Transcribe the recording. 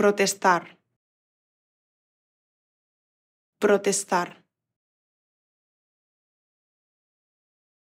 protestar, protestar.